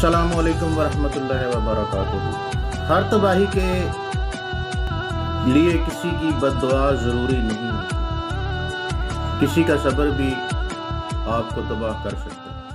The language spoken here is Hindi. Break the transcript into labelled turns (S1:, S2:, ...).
S1: सलामकुम वरहमतुल्लाहि वबरक हर तबाही के लिए किसी की बददुआ ज़रूरी नहीं किसी का सब्र भी आपको तबाह कर सकता है।